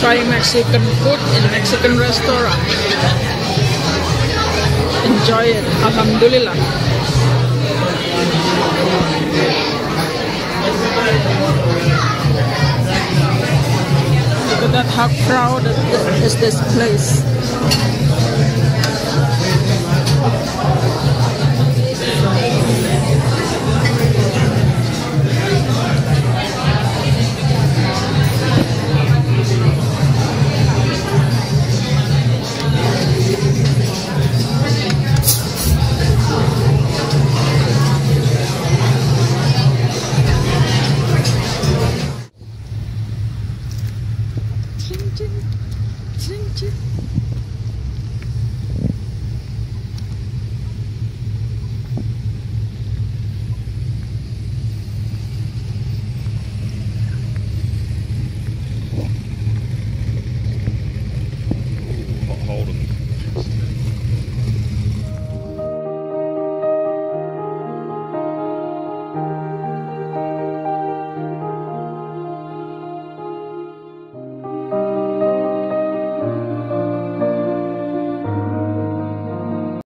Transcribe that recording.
try Mexican food in Mexican restaurant. Enjoy it. Alhamdulillah. Look at that how crowded is this place. Ching, ching, ching, ching.